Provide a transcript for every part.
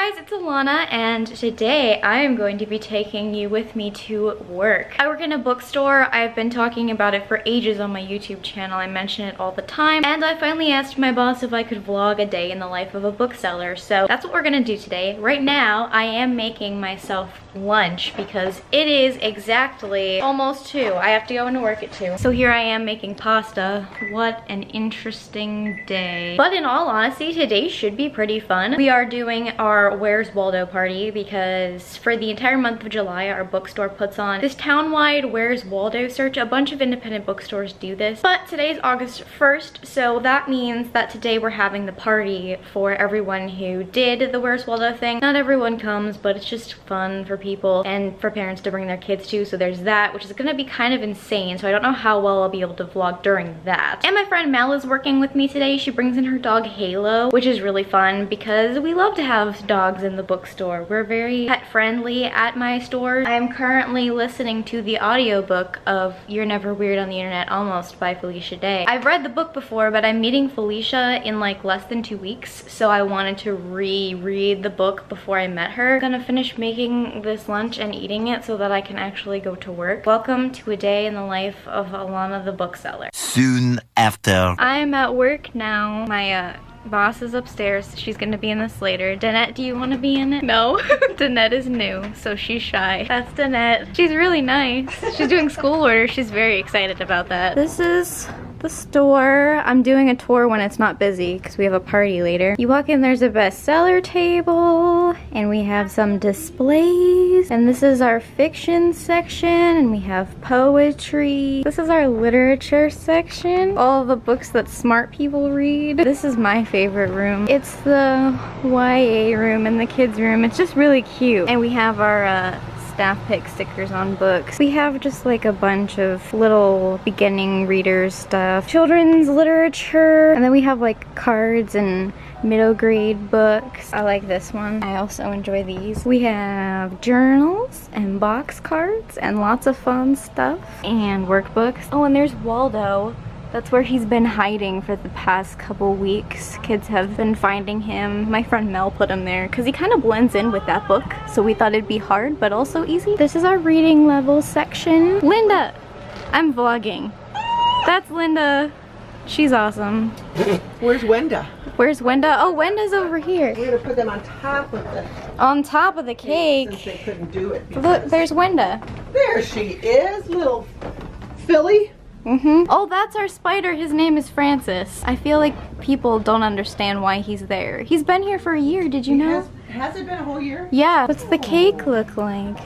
guys, it's Alana and today I am going to be taking you with me to work. I work in a bookstore. I've been talking about it for ages on my YouTube channel. I mention it all the time and I finally asked my boss if I could vlog a day in the life of a bookseller. So that's what we're gonna do today. Right now, I am making myself lunch because it is exactly almost two. I have to go into work at two. So here I am making pasta. What an interesting day. But in all honesty, today should be pretty fun. We are doing our Where's Waldo party because for the entire month of July, our bookstore puts on this town-wide Where's Waldo search. A bunch of independent bookstores do this, but today is August 1st, so that means that today we're having the party for everyone who did the Where's Waldo thing. Not everyone comes, but it's just fun for people and for parents to bring their kids to, so there's that, which is gonna be kind of insane, so I don't know how well I'll be able to vlog during that. And my friend Mel is working with me today. She brings in her dog Halo, which is really fun because we love to have dogs in the bookstore. We're very pet friendly at my store. I'm currently listening to the audiobook of You're Never Weird on the Internet Almost by Felicia Day. I've read the book before, but I'm meeting Felicia in like less than two weeks, so I wanted to reread the book before I met her. I'm gonna finish making this lunch and eating it so that I can actually go to work. Welcome to a day in the life of Alana the bookseller. Soon after. I'm at work now. My uh, boss is upstairs. She's gonna be in this later. Danette, do you want to be in it? No. Danette is new, so she's shy. That's Danette. She's really nice. She's doing school orders. She's very excited about that. This is the store. I'm doing a tour when it's not busy because we have a party later. You walk in, there's a bestseller table and we have some displays. And this is our fiction section and we have poetry. This is our literature section. All the books that smart people read. This is my favorite room. It's the YA room and the kids room. It's just really cute. And we have our uh, staff pick stickers on books. We have just like a bunch of little beginning readers stuff, children's literature, and then we have like cards and middle grade books. I like this one. I also enjoy these. We have journals and box cards and lots of fun stuff and workbooks. Oh, and there's Waldo. That's where he's been hiding for the past couple weeks. Kids have been finding him. My friend Mel put him there because he kind of blends in with that book. So we thought it'd be hard, but also easy. This is our reading level section. Linda, I'm vlogging. That's Linda. She's awesome. Where's Wenda? Where's Wenda? Oh, Wenda's over here. We're gonna put them on top of the On top of the cake since they couldn't do it. Look, there's Wenda. there she is, little Philly. Mm-hmm. Oh, that's our spider. His name is Francis. I feel like people don't understand why he's there. He's been here for a year, did you know? Has, has it been a whole year? Yeah. What's the cake look like?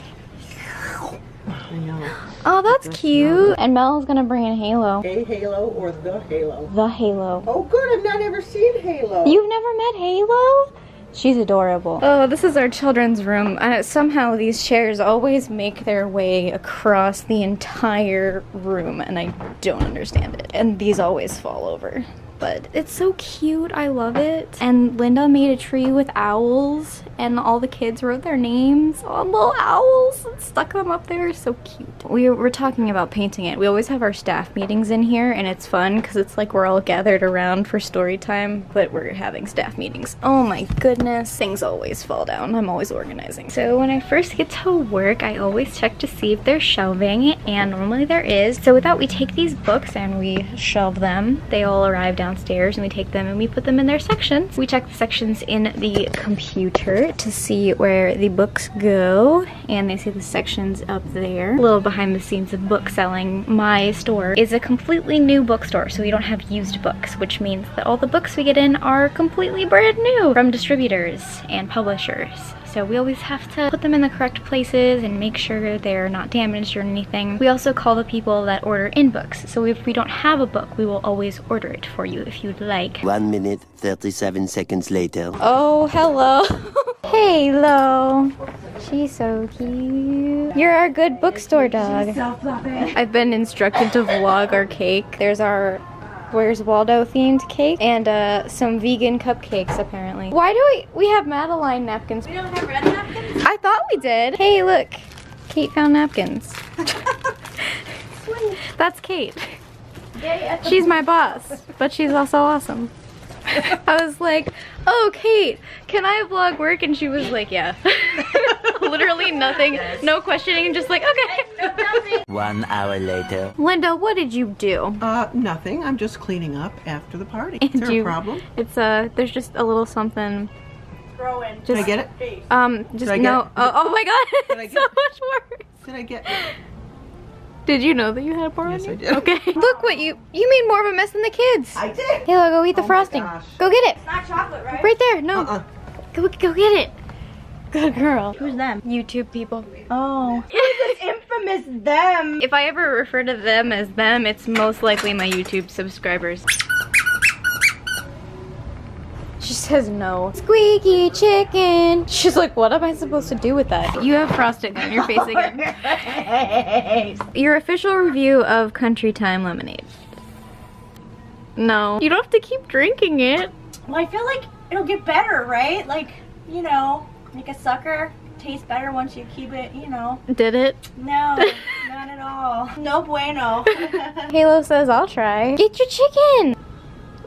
Oh, that's cute. And Mel's gonna bring in Halo. A Halo or the Halo? The Halo. Oh, good. I've not ever seen Halo. You've never met Halo? She's adorable. Oh, this is our children's room. Uh, somehow these chairs always make their way across the entire room and I don't understand it. And these always fall over. But it's so cute. I love it. And Linda made a tree with owls and all the kids wrote their names on little owls and stuck them up there. So cute. We were talking about painting it. We always have our staff meetings in here and it's fun because it's like we're all gathered around for story time, but we're having staff meetings. Oh my goodness. Things always fall down. I'm always organizing. So when I first get to work, I always check to see if there's shelving and normally there is. So with that, we take these books and we shelve them. They all arrive downstairs and we take them and we put them in their sections. We check the sections in the computer to see where the books go and they see the sections up there. A little behind the scenes of book selling. My store is a completely new bookstore so we don't have used books which means that all the books we get in are completely brand new from distributors and publishers. So we always have to put them in the correct places and make sure they're not damaged or anything. We also call the people that order in books. So if we don't have a book, we will always order it for you if you'd like. One minute, 37 seconds later. Oh, hello. Halo. She's so cute. You're our good bookstore dog. I've been instructed to vlog our cake. There's our Where's Waldo themed cake and uh, some vegan cupcakes apparently. Why do we, we have Madeline napkins? We don't have red napkins? I thought we did. Hey, look. Kate found napkins. That's Kate. She's my boss, but she's also awesome. I was like, oh, Kate, can I vlog work? And she was like, yeah. Literally nothing, no questioning, just like, okay. One hour later. Linda, what did you do? Uh, nothing. I'm just cleaning up after the party. Is there you- a problem? It's uh, there's just a little something. Did Just I get it? Um, just no. Oh, oh my god, Did I it's get so much worse. Did I get Did you know that you had more Yes, on you? I did. Okay. Look what you you made more of a mess than the kids. I did. Halo, go eat the Oh my frosting. gosh. Go get it. It's not chocolate, right? Right there. No. Uh-uh. Go go get it. Good girl. Who's them? YouTube people. Oh. Who's an infamous them. If I ever refer to them as them, it's most likely my YouTube subscribers. Says no. Squeaky chicken. She's like, what am I supposed to do with that? You have frosting on your face again. Your official review of Country Time Lemonade. No. You don't have to keep drinking it. Well, I feel like it'll get better, right? Like, you know, like a sucker tastes better once you keep it, you know. Did it? No, not at all. No bueno. Halo says, I'll try. Get your chicken!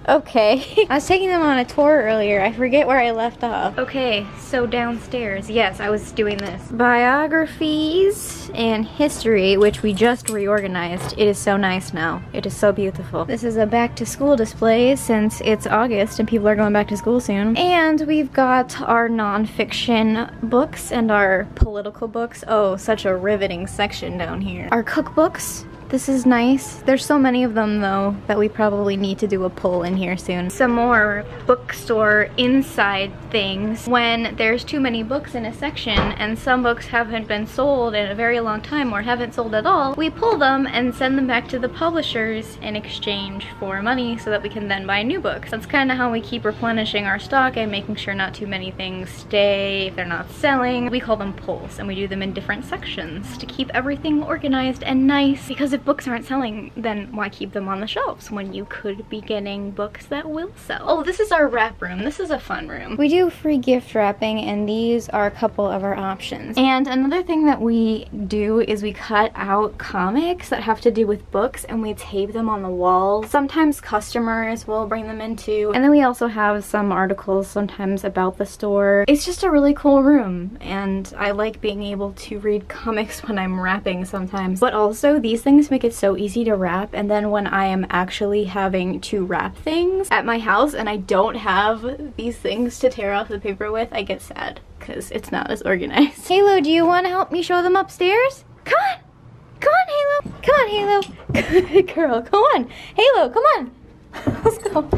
Okay. I was taking them on a tour earlier. I forget where I left off. Okay, so downstairs. Yes, I was doing this. Biographies and history, which we just reorganized. It is so nice now. It is so beautiful. This is a back to school display since it's August and people are going back to school soon. And we've got our nonfiction books and our political books. Oh, such a riveting section down here. Our cookbooks. This is nice. There's so many of them though that we probably need to do a pull in here soon. Some more bookstore inside things. When there's too many books in a section and some books haven't been sold in a very long time or haven't sold at all, we pull them and send them back to the publishers in exchange for money so that we can then buy new books. That's kind of how we keep replenishing our stock and making sure not too many things stay if they're not selling. We call them pulls and we do them in different sections to keep everything organized and nice because if books aren't selling, then why keep them on the shelves when you could be getting books that will sell? Oh, this is our wrap room. This is a fun room. We do free gift wrapping and these are a couple of our options. And another thing that we do is we cut out comics that have to do with books and we tape them on the walls. Sometimes customers will bring them in too. And then we also have some articles sometimes about the store. It's just a really cool room and I like being able to read comics when I'm wrapping sometimes. But also these things make it so easy to wrap and then when I am actually having to wrap things at my house and I don't have these things to tear off the paper with, I get sad because it's not as organized. Halo, do you want to help me show them upstairs? Come on! Come on, Halo! Come on, Halo! Good girl, come on! Halo, come on! Let's go.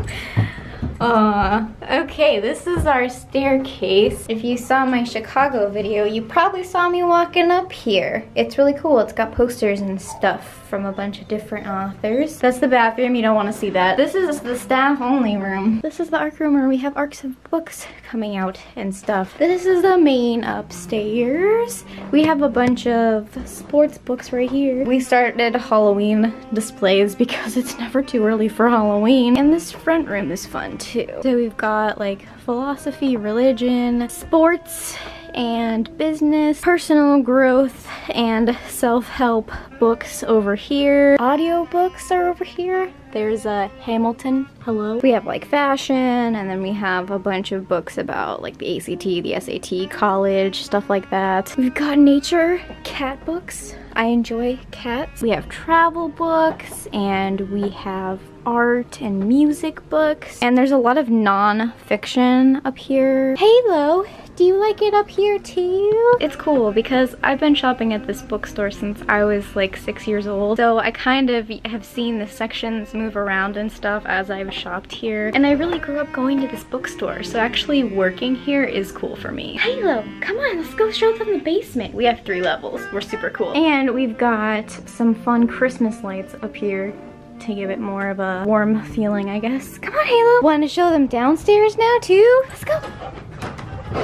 Aw. Okay, this is our staircase. If you saw my Chicago video, you probably saw me walking up here. It's really cool. It's got posters and stuff from a bunch of different authors. That's the bathroom. You don't want to see that. This is the staff only room. This is the ARC room where we have ARCs of books coming out and stuff. This is the main upstairs. We have a bunch of sports books right here. We started Halloween displays because it's never too early for Halloween. And this front room is fun too. So we've got like philosophy, religion, sports, and business, personal growth, and self-help books over here. Audiobooks are over here. There's a Hamilton, hello. We have like fashion, and then we have a bunch of books about like the ACT, the SAT, college, stuff like that. We've got nature, cat books. I enjoy cats. We have travel books, and we have art and music books. And there's a lot of non-fiction up here. Halo, do you like it up here too? It's cool because I've been shopping at this bookstore since I was like six years old. So I kind of have seen the sections move around and stuff as I've shopped here. And I really grew up going to this bookstore. So actually working here is cool for me. Halo, come on, let's go show them the basement. We have three levels. We're super cool. And we've got some fun Christmas lights up here to give it more of a warm feeling, I guess. Come on, Halo. Want to show them downstairs now, too? Let's go.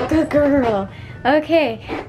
Good girl. Okay.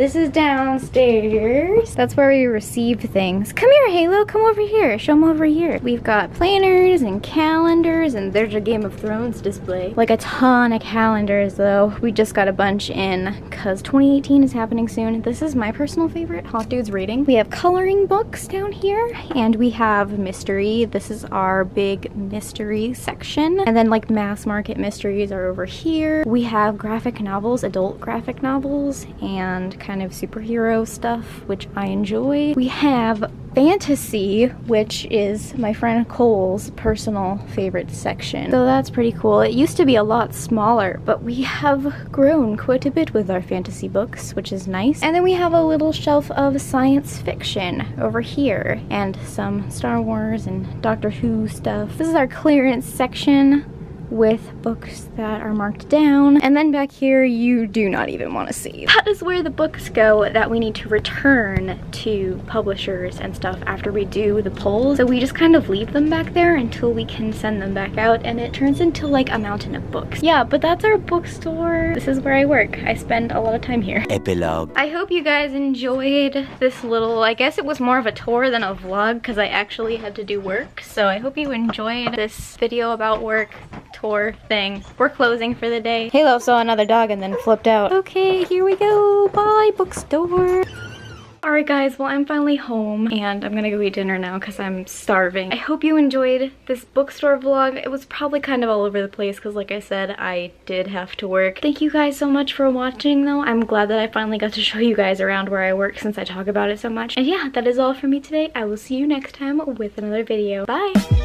This is downstairs. That's where we receive things. Come here, Halo. Come over here. Show them over here. We've got planners and calendars, and there's a Game of Thrones display. Like a ton of calendars, though. We just got a bunch in because 2018 is happening soon. This is my personal favorite, Hot Dudes Reading. We have coloring books down here, and we have mystery. This is our big mystery section. And then like mass market mysteries are over here. We have graphic novels, adult graphic novels, and kind of superhero stuff, which I enjoy. We have fantasy, which is my friend Cole's personal favorite section. So that's pretty cool. It used to be a lot smaller, but we have grown quite a bit with our fantasy books, which is nice. And then we have a little shelf of science fiction over here and some Star Wars and Doctor Who stuff. This is our clearance section with books that are marked down. And then back here, you do not even want to see. That is where the books go that we need to return to publishers and stuff after we do the pulls. So we just kind of leave them back there until we can send them back out and it turns into like a mountain of books. Yeah, but that's our bookstore. This is where I work. I spend a lot of time here. Epilogue. I hope you guys enjoyed this little, I guess it was more of a tour than a vlog because I actually had to do work. So I hope you enjoyed this video about work tour thing. We're closing for the day. Halo saw another dog and then flipped out. Okay, here we go. Bye, bookstore. Alright guys, well I'm finally home and I'm gonna go eat dinner now because I'm starving. I hope you enjoyed this bookstore vlog. It was probably kind of all over the place because like I said, I did have to work. Thank you guys so much for watching though. I'm glad that I finally got to show you guys around where I work since I talk about it so much. And yeah, that is all for me today. I will see you next time with another video. Bye!